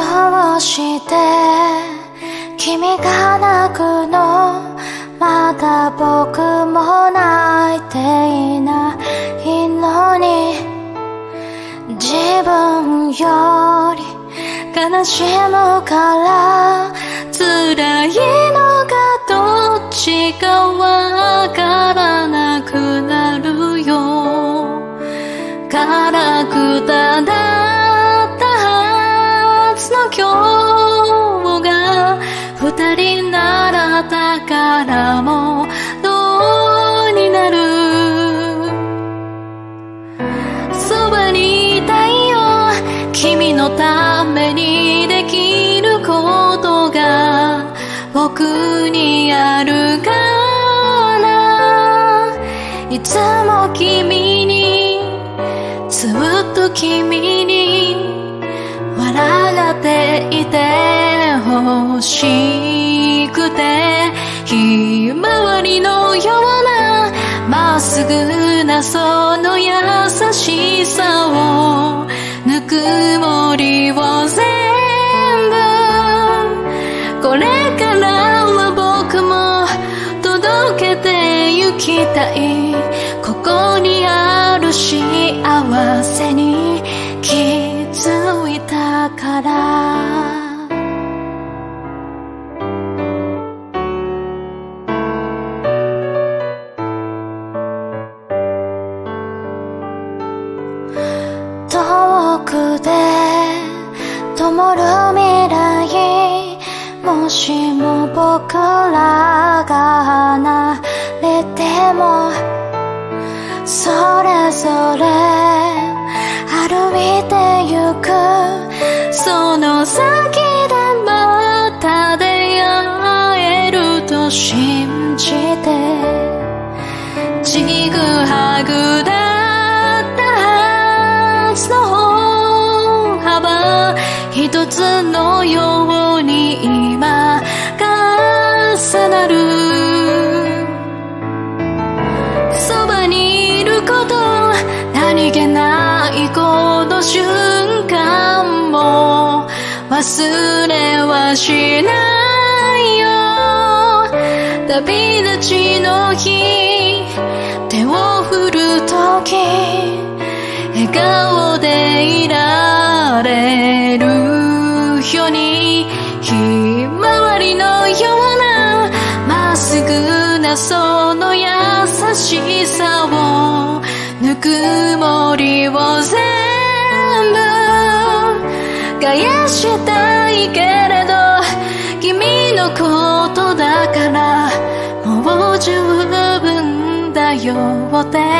もして君が泣くのまだ僕も泣いていないのに。自分より悲しむから辛いのがどっちかわからなくなるよ。からくだためにできることが僕にあるから。いつも君にずっと君に笑っていてほしくて。ひまわりのようなまっすぐなその優しさをきたい。ここにある幸せに気づいたから。遠くで灯る未来もしも僕らが離もそれぞれ歩いてゆく。その先でまた出会えると信じてちぐはぐだったはずの歩幅一つのように今忘れはしないよ旅立ちの日手を振るとき笑顔でいられるようにひまわりのようなまっすぐなその優しさをぬくもりを全したいけれど君のことだからもう十分だよって。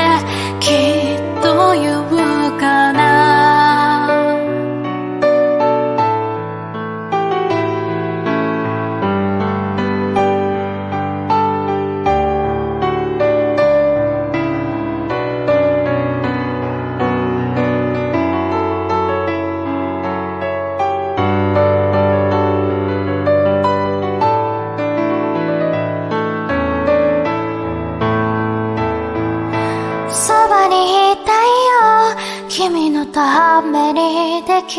君のためにでき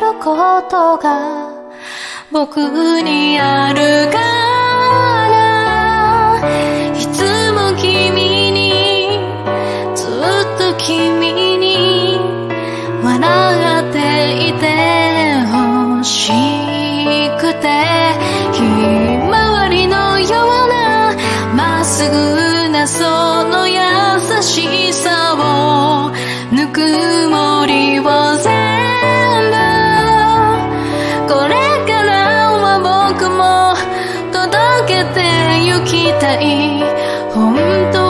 ることが僕にあるからいつも君にずっと君に笑っていてほしくて。歩きたい。本当